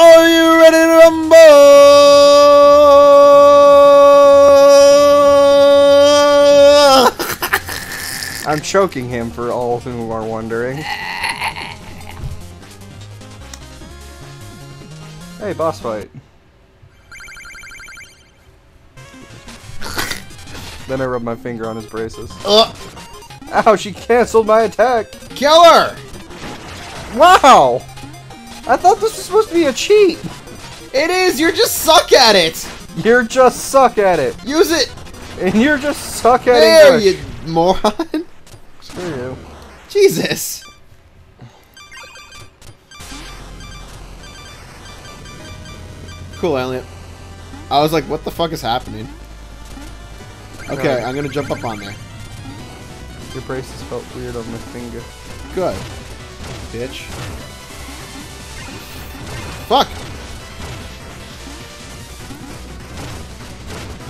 Are you ready to rumble? I'm choking him for all of who are wondering. Hey, boss fight. then I rub my finger on his braces. Ugh. Ow, she canceled my attack! Kill her! Wow! I thought this was supposed to be a cheat! It is! You're just suck at it! You're just suck at it! Use it! And you're just suck at it. There, English! you moron! Screw you. Jesus! Cool, Elliot. I was like, what the fuck is happening? Okay. I'm gonna jump up on there. Your braces felt weird on my finger. Good. Bitch. Fuck!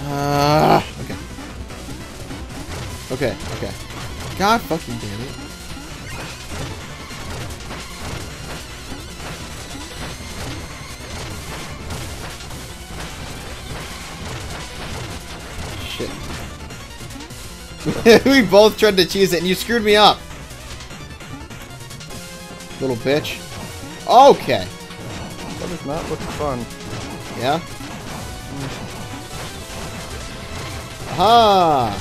Ah, okay. Okay, okay. God fucking damn it. Shit. we both tried to cheese it and you screwed me up. Little bitch. Okay. That does not look fun. Yeah? Aha!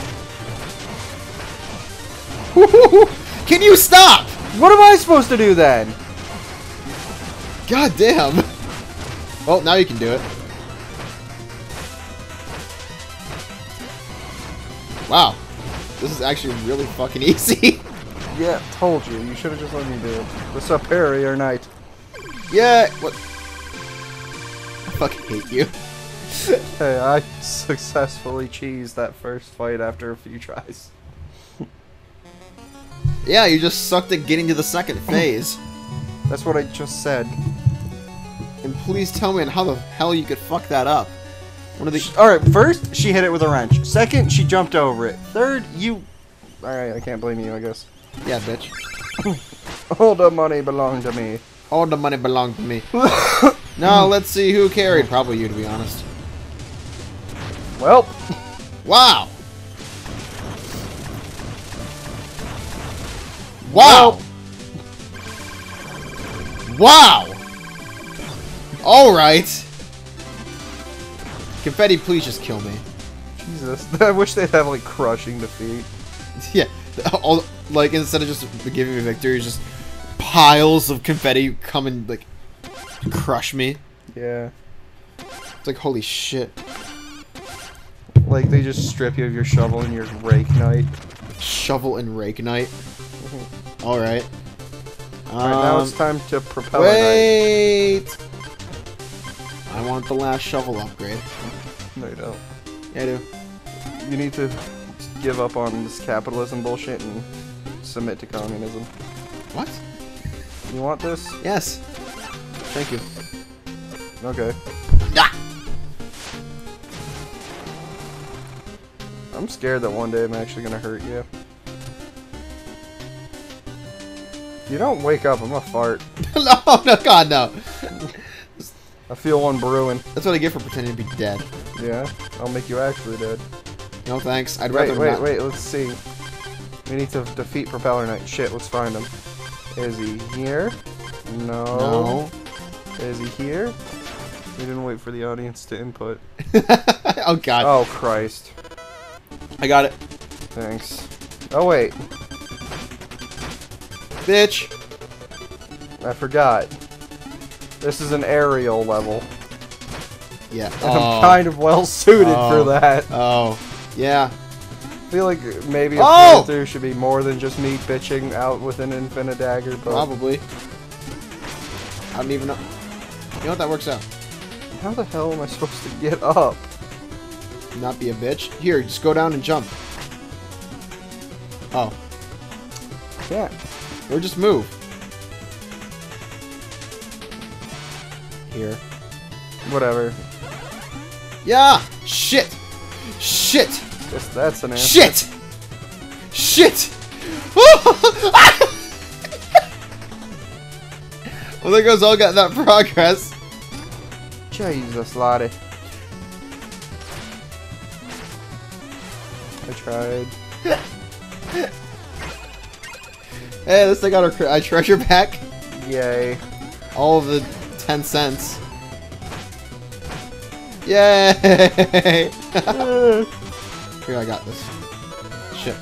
Can you stop? What am I supposed to do then? God damn. Well, now you can do it. Wow. This is actually really fucking easy. Yeah, told you. You should have just let me do it. The superior knight. yeah. What? I fucking hate you. Hey, I successfully cheesed that first fight after a few tries. Yeah, you just sucked at getting to the second phase. That's what I just said. And please tell me how the hell you could fuck that up. One of the Alright, first, she hit it with a wrench. Second, she jumped over it. Third, you... Alright, I can't blame you, I guess. Yeah, bitch. All the money belonged to me. All the money belonged to me. now hmm. let's see who carried. Probably you, to be honest. Well, Wow. Wow. Wow. All right. Confetti, please just kill me. Jesus. I wish they'd have, like, crushing defeat. Yeah. All, like instead of just giving me victory, just piles of confetti coming like crush me. Yeah. It's like holy shit. Like, they just strip you of your shovel and your rake knight. Shovel and rake knight. All right. Alright, now it's Um, time to knight. Wait! I want the last shovel upgrade. No, you don't. Yeah, I do. You need to give up on this capitalism bullshit and submit to communism. What? You want this? Yes. Thank you. Okay. Ah! I'm scared that one day I'm actually gonna hurt you. You don't wake up, I'm a fart. no, no, God, no. I feel one brewing. That's what I get for pretending to be dead. Yeah, I'll make you actually dead. No thanks. I'd Wait, rather wait, not. wait, let's see. We need to defeat Propeller Knight. Shit, let's find him. Is he here? No. No. Is he here? We didn't wait for the audience to input. oh God. Oh, Christ. I got it. Thanks. Oh, wait. Bitch. I forgot. This is an aerial level. Yeah. And I'm oh. kind of well suited Oh. for that. Oh. Yeah. I feel like maybe a Oh! playthrough should be more than just me bitching out with an infinite dagger, but Probably. I don't even know. You know what? That works out. how the hell am I supposed to get up? Not be a bitch. Here, just go down and jump. Oh. Yeah. Or just move. Here. Whatever. Yeah! Shit! Shit! Guess that's an answer. Shit! Shit! Ah! Well, there goes all got that progress. Jesus, Lottie. I tried. Hey, at least I got a, a treasure back. Yay. All of the 10 cents. Yay! Here, I got this. Shit.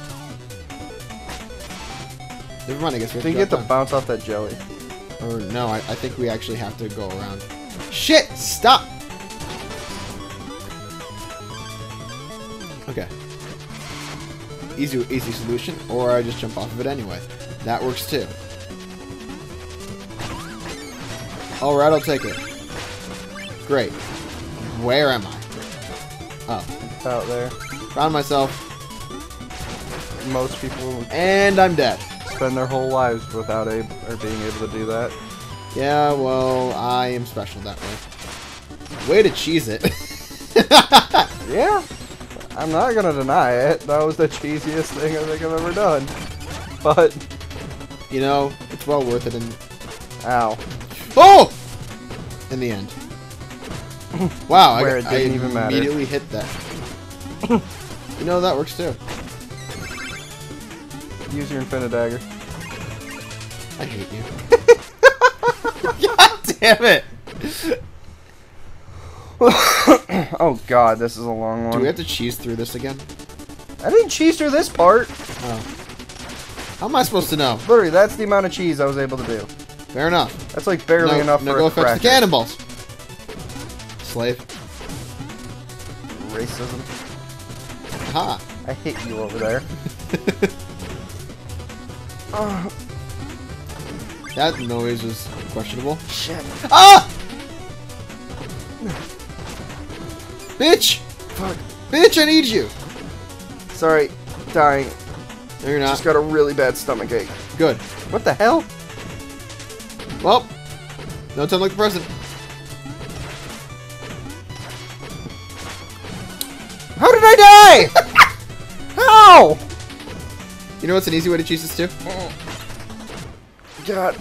Never mind, I guess we have to get to bounce off that jelly? Or no, I, I think we actually have to go around. Shit! Stop! Okay. Easy, easy solution, or I just jump off of it anyway. That works too. Alright, I'll take it. Great. Where am I? Oh. Out there. Found myself, Most people and I'm dead. Spend their whole lives without a or being able to do that. Yeah, well, I am special that way. Way to cheese it. Yeah. I'm not gonna deny it. That was the cheesiest thing I think I've ever done. But you know, it's well worth it in ow. Oh! In the end. Wow, Where I, it didn't I even matter. immediately hit that. you know, that works too. Use your infinite dagger. I hate you. God damn it! oh god, this is a long one. Do we have to cheese through this again? I didn't cheese through this part. Oh. How am I supposed to know? Literally, that's the amount of cheese I was able to do. Fair enough. That's like barely no, enough no for go a fetch the cannonballs. Slave. Racism. Ha. I hate you over there. oh, That noise was questionable. shit. Ah! Bitch! Fuck. Bitch, I need you! Sorry, dying. No, you're not. Just got a really bad stomach ache. Good. What the hell? Well, no time like the present. How did I die? How? You know what's an easy way to cheese this too? God,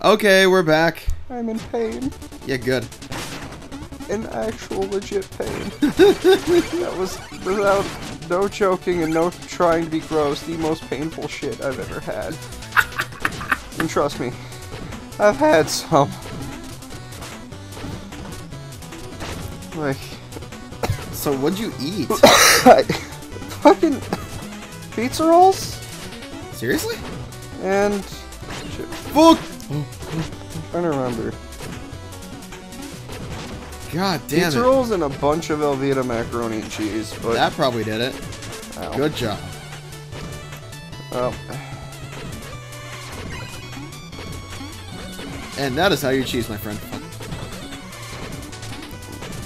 Okay, we're back. I'm in pain. Yeah, good. In actual legit pain. that was without no joking and no trying to be gross, the most painful shit I've ever had. and trust me, I've had some. Like, So what'd you eat? I, fucking pizza rolls Seriously? and shit. Fuck! trying to remember. God damn Pizza it. rolls and a bunch of Velveeta macaroni and cheese, but That probably did it. ow. Good job. Well, And that is how you cheese, my friend.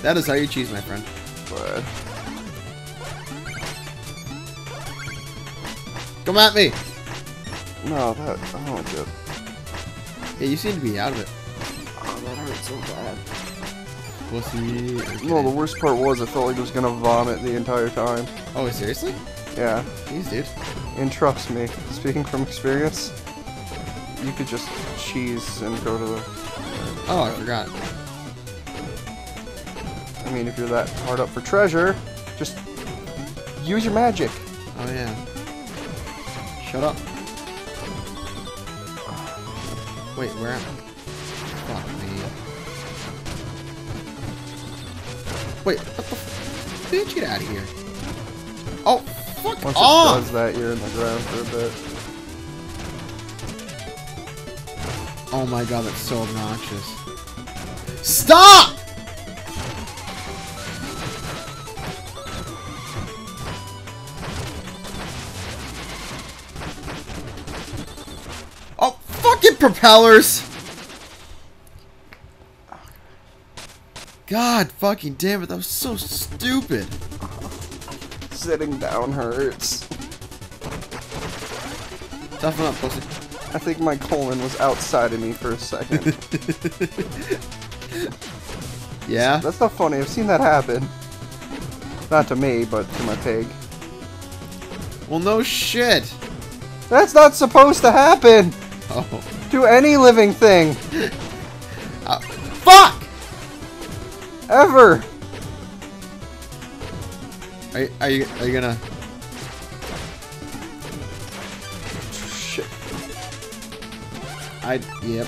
That is how you cheese, my friend. but Come at me! No, that I don't good. Yeah, you seem to be out of it. Oh, that hurt so bad. Pussy. No, the worst part was I felt like I was gonna vomit the entire time. Oh, seriously? Yeah, Jeez, dude. and trust me, speaking from experience, you could just cheese and go to the. Oh, I forgot. I mean, if you're that hard up for treasure, just use your magic. Oh, yeah. Shut up. Wait, where am I? Fuck me. Wait, what the f- Bitch, get out of here. Oh, fuck Once off! it does that, you're in the ground for a bit. Oh my god, that's so obnoxious. Stop! Propellers! God fucking damn it, that was so stupid. Sitting down hurts. Toughen up, pussy. I think my colon was outside of me for a second. Yeah? That's not funny. I've seen that happen. Not to me, but to my pig. Well, no shit. That's not supposed to happen Oh. To any living thing. Uh, fuck! ever. Are, you- are you are you gonna? Shit. I yep.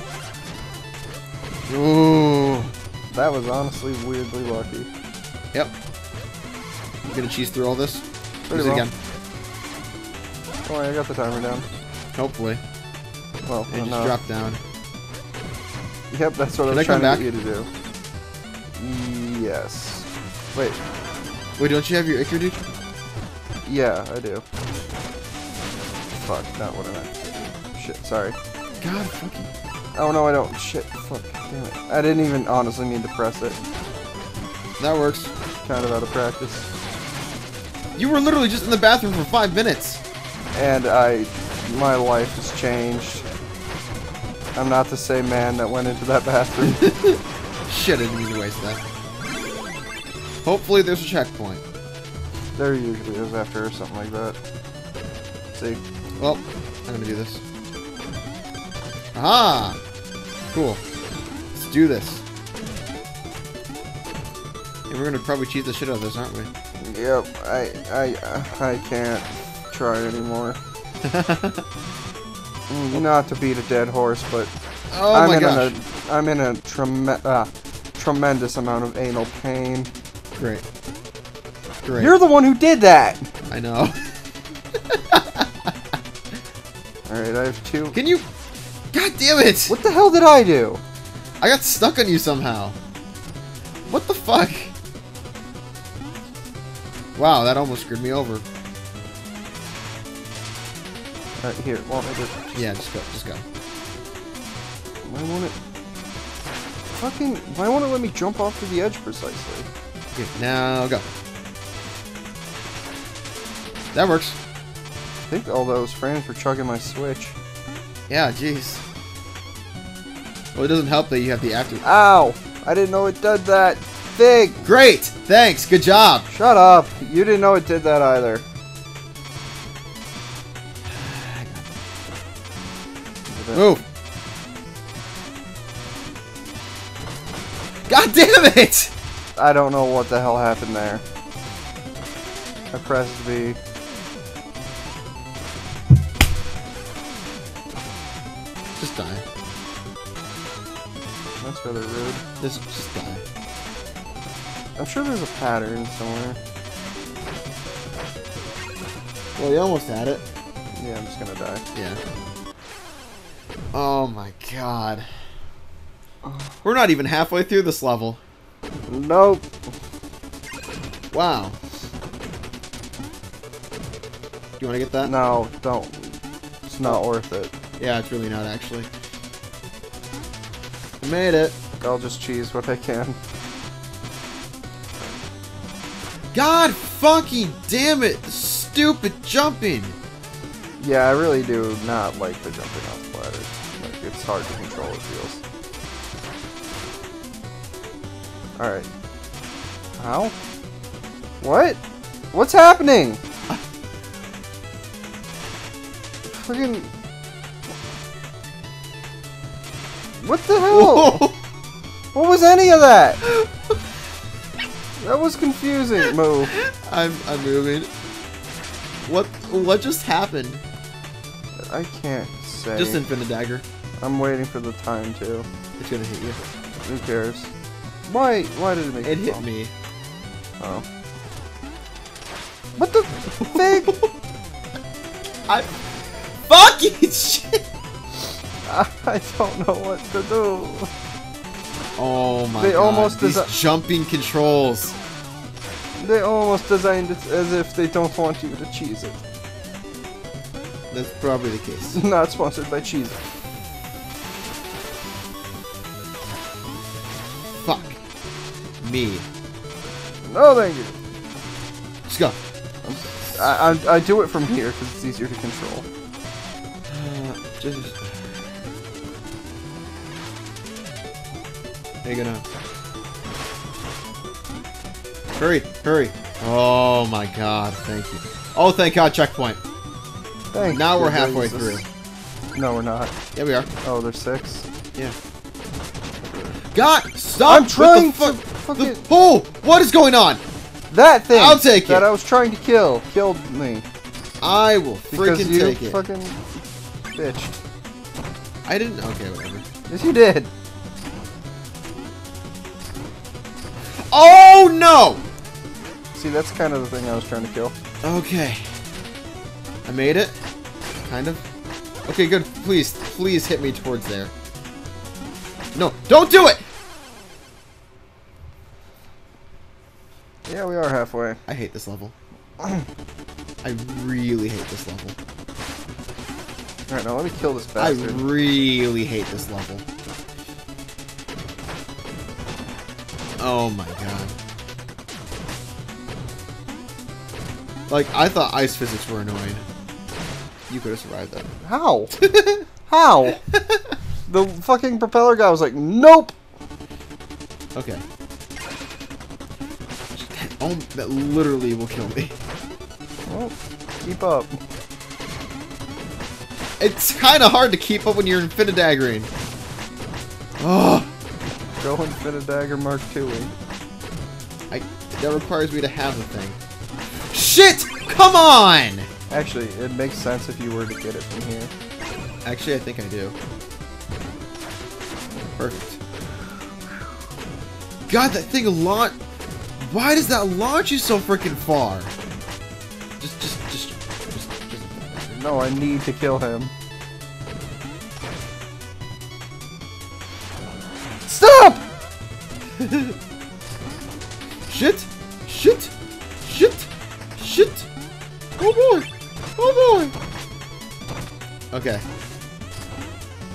Ooh. That was honestly weirdly lucky. Yep. You gonna cheese through all this? Pretty well. again. Oh, I got the timer down. Hopefully. Well, And just drop down. Yep, that's what I I was come trying back? to get you to do. Yes. Wait. Wait, don't you have your Icar dude? Yeah, I do. Fuck, not what I meant. Shit, sorry. God fucking. Oh no, I don't. Shit, fuck, damn it. I didn't even honestly mean to press it. That works. Kind of out of practice. You were literally just in the bathroom for five minutes. And I, my life has changed. I'm not the same man that went into that bathroom. Shit, I didn't mean to waste that. Hopefully there's a checkpoint. there usually is after or something like that. See? Well, I'm gonna do this. Ah! Cool. Let's do this. And we're gonna probably cheat the shit out of this, aren't we? Yep, I, I, I can't try anymore. Mm, Not to beat a dead horse, but Oh I'm my in gosh. a, I'm in a trem uh, tremendous amount of anal pain. Great. Great. You're the one who did that. I know. All right, I have two. Can you? God damn it! What the hell did I do? I got stuck on you somehow. What the fuck? Wow, that almost screwed me over. Right, here, want me to? Yeah, just go, just go. Why won't it? Fucking, why won't it let me jump off to the edge precisely? Okay, now go. That works. I think all those frames were chugging my switch. Yeah, jeez. Well, it doesn't help that you have the after. Ow! I didn't know it did that. Big. Great! Thanks, good job! Shut up. You didn't know it did that either. Move! God damn it! I don't know what the hell happened there. I pressed V. Just die. That's rather rude. Just, just die. I'm sure there's a pattern somewhere. Well, you almost had it. Yeah, I'm just gonna die. Yeah. Oh my god. We're not even halfway through this level. Nope. Wow. Do you want to get that? No, don't. It's not worth it. Yeah, it's really not actually. I made it. I'll just cheese what I can. God fucking damn it! Stupid jumping! Yeah, I really do not like the jumping off it's hard to control, it feels. Alright. How? What? What's happening? Friggin... What the hell? What was any of that? That was confusing. Move. I'm I'm moving. What what just happened? I can't say. Just infinite dagger. I'm waiting for the time to. It's gonna hit you. Who cares? Why? Why did it make It hit bump? me. Oh. What the fig? I fucking shit. I don't know what to do. Oh my They god. almost These jumping controls. They almost designed it as if they don't want you to cheese it. That's probably the case. Not sponsored by Cheese. Me. No, thank you. Let's go. I, I, I do it from here because it's easier to control. Uh, just. You gonna? Hurry! Hurry! Oh my god! Thank you. Oh, thank God! Checkpoint. Thank now we're halfway Jesus. through. No, we're not. Yeah, we are. Oh, there's six. Yeah. God! Stop! I'm trying to. Fuck? fucking Oh! What is going on? that thing. I'll take that it. I was trying to kill killed me I will freaking you take it. fucking bitched. I didn't. Okay, whatever. Yes, you did. Oh no! See, that's kind of the thing I was trying to kill. Okay. I made it. Kind of. Okay, good. Please, please hit me towards there. No, don't do it! Yeah, we are halfway. I hate this level. I really hate this level. All right, now let me kill this bastard. I really hate this level. Oh my god. Like, I thought ice physics were annoying. You could have survived that. How? How? the fucking propeller guy was like, nope. Okay. Oh, that literally will kill me. Well, keep up. It's kind of hard to keep up when you're infinidaggering. Oh, Go Infinidagger Mark II. Eh? I, that requires me to have the thing. Shit! Come on! Actually, it makes sense if you were to get it from here. Actually, I think I do. Perfect. God, that thing launch. Why does that launch you so freaking far? Just, just, just, just, just. No, I need to kill him. Stop! Shit! Shit! Shit! Shit! Oh boy! Oh boy! Okay.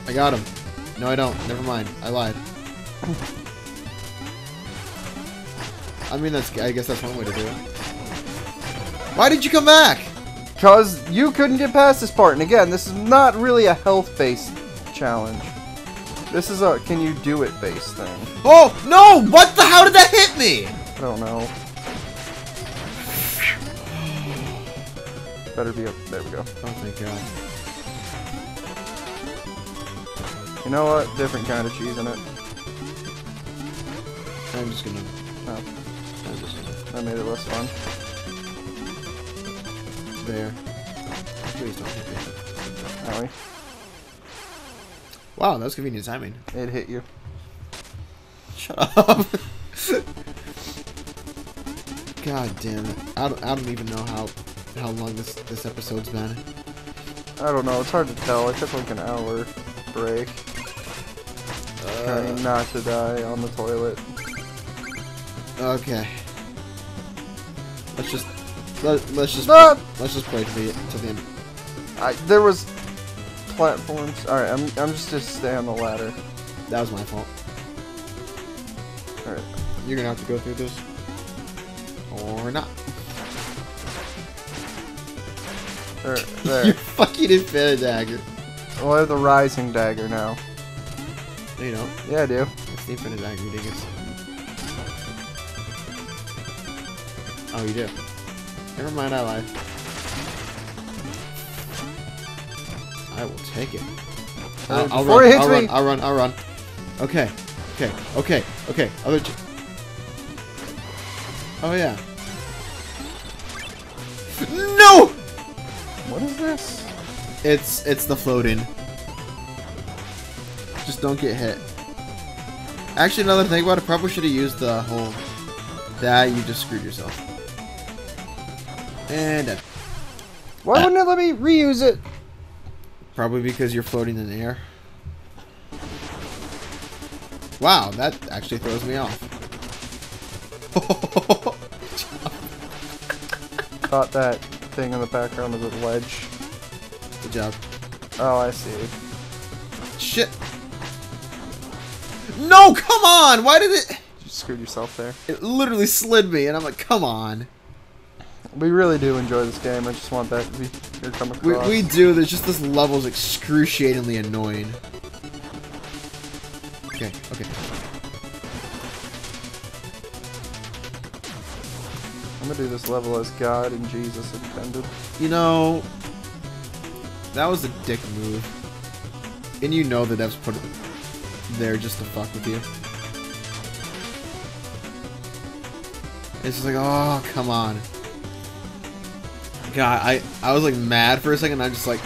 I got him. No, I don't. Never mind. I lied. I mean, that's. I guess that's one way to do it. Why did you come back? Because you couldn't get past this part. And again, this is not really a health-based challenge. This is a can you do it based thing. Oh no! What the? How did that hit me? I don't know. Better be up. There we go. Oh thank God. You know what? Different kind of cheese in it. I'm just gonna. Oh, that made it less fun. There. Please don't hit me. Owie. Wow, that was convenient timing. It hit you. Shut up. God damn it. I don't, I don't even know how how long this this episode's been. I don't know. It's hard to tell. I took like an hour break. Trying Uh, not to die on the toilet. okay. Let's just let, let's just Ah! let's just play to the to the end. I, there was platforms. All right, I'm I'm just gonna stay on the ladder. That was my fault. All right. You're gonna have to go through this or not. There. You're there. fucking infinite dagger. well, I have the rising dagger now. No, you don't. Yeah, I do. It's the infinite dagger, you dingus. Oh, you do. Never mind, I lied. I will take it. Uh, I'll, run, it hits I'll run, I'll run, I'll run. Okay, okay, okay, okay. Other. Oh yeah. No! What is this? It's it's the floating. Just don't get hit. Actually, another thing about it, probably should have used the whole. That you just screwed yourself. And dead. Why uh, wouldn't it let me reuse it? Probably because you're floating in the air. Wow, that actually throws me off. Thought that thing in the background was a ledge. Good job. Oh, I see. Shit. No, come on! Why did it? You screwed yourself there. It literally slid me, and I'm like, come on. We really do enjoy this game. I just want that to be here come We, across. we do. There's just this level's excruciatingly annoying. Okay, okay. I'm gonna do this level as God and Jesus intended. You know, that was a dick move. And you know the devs put it there just to fuck with you. It's just like, oh, come on. God, I, I was like mad for a second. I'm just like,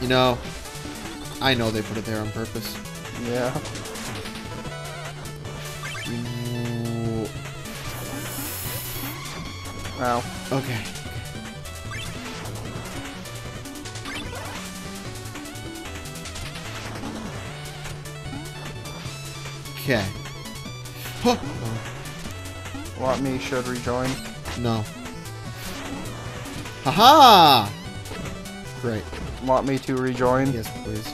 you know, I know they put it there on purpose. Yeah. Ooh, Ow. okay. Okay. Huh. Want me should rejoin? No. Haha! Great. Want me to rejoin? Yes, please.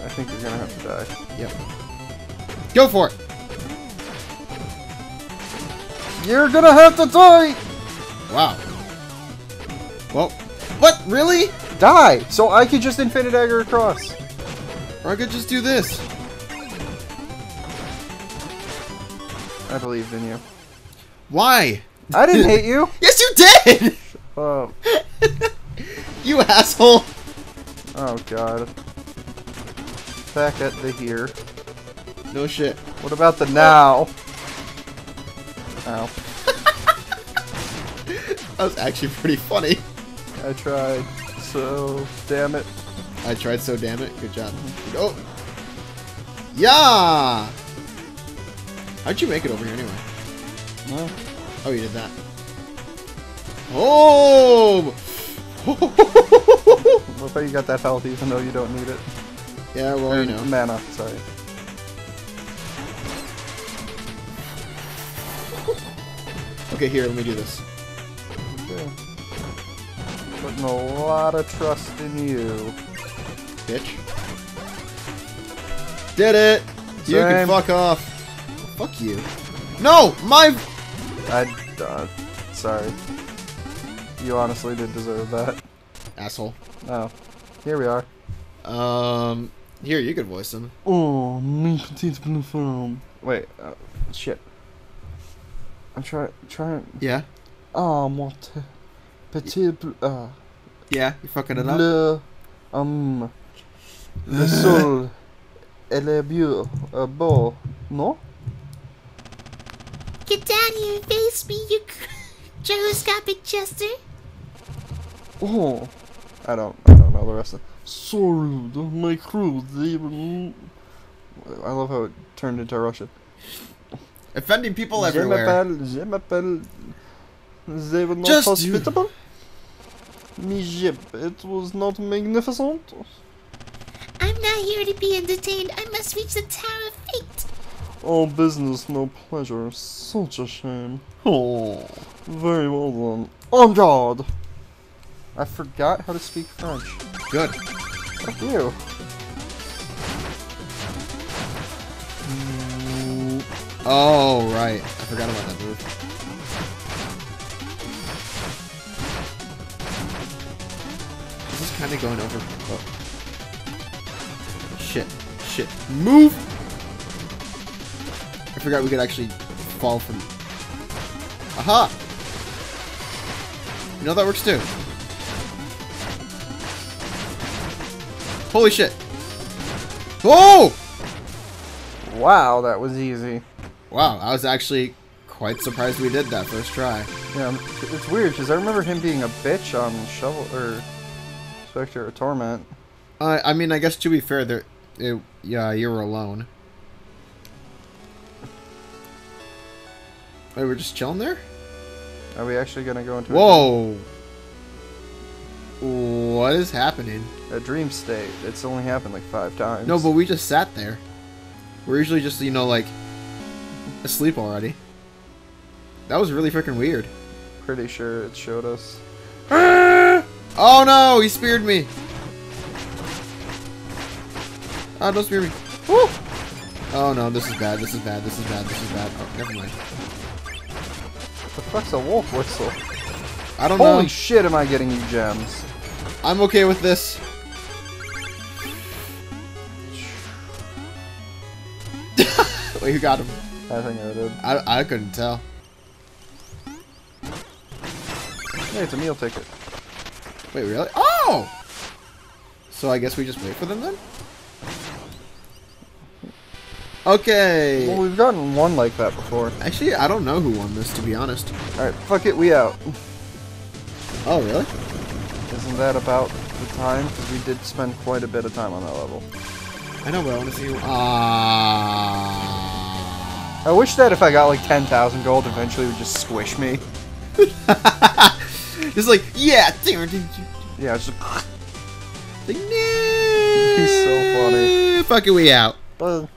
I think you're gonna have to die. Yep. Go for it! You're gonna have to die! Wow. Well, what? Really? Die! So I could just infinite dagger across. Or I could just do this. I believed in you. Why? I didn't hate you! Yes, you did! Oh, you asshole! oh god. Back at the here. No shit. What about the now? Ow. That was actually pretty funny. I tried. So, damn it. I tried so damn it. Good job. Oh! Yeah! How'd you make it over here anyway? Well, Oh, you did that. Oh! what about you got that health even though you don't need it? yeah, well, Or you know. Mana, sorry. Okay, here, let me do this. Okay. Putting a lot of trust in you. Bitch. Did it! You can fuck off. Fuck you. No! My... I, uh, sorry. You honestly did deserve that. Asshole. Oh, here we are. Um... Here, you could voice him. Oh, me petite blue film. Wait, uh, shit. I'm trying, trying. Yeah? Ah, monte, petit bleu, ah, Yeah, you fucking it up? bleu, um, le sol, elle est beau, uh, beau, non? Get down here and face me, you gyroscopic Chester. Oh, I don't, I don't know the rest of. So rude, my crew, they even. I love how it turned into Russian. Offending people Je everywhere. m'appelle, je m'appelle. They were not Just you. hospitable. Me jib, it was not magnificent. I'm not here to be entertained. I must reach the Tower of Fate. All business, no pleasure. Such a shame. Oh. Very well done. On God! I forgot how to speak French. Good. Fuck you. Oh, right. I forgot about that move. This is kind of going over. Oh. Shit. Shit. Move! I forgot we could actually fall from... Aha! You know that works too. Holy shit. Oh! Wow, that was easy. Wow, I was actually quite surprised we did that first try. Yeah, it's weird because I remember him being a bitch on Shovel or Spectre or Torment. Uh, I mean, I guess to be fair, there, it, yeah, you were alone. Wait, we're just chilling there? Are we actually gonna go into Whoa! What is happening? a, dream state? It's only happened like five times. No, but we just sat there. We're usually just, you know, like, asleep already. That was really freaking weird. pretty sure it showed us. Oh no, he speared me. Oh, don't spear me. Woo! Oh no, this is bad, this is bad, this is bad, this is bad. Oh, never mind. The fuck's a wolf whistle? I don't Holy know. shit, am I getting you gems? I'm okay with this. Wait, who got him? I think I did. I, I couldn't tell. Hey, it's a meal ticket. Wait, really? Oh! So I guess we just wait for them then? Okay. Well, we've gotten one like that before. Actually, I don't know who won this, to be honest. Alright, fuck it, we out. Oh, really? Isn't that about the time? Because we did spend quite a bit of time on that level. I know, but I want to see. Ah. I wish that if I got like 10,000 gold, eventually it would just squish me. Just like, yeah. Yeah, just... Like. He's so funny. Fuck it, we out. But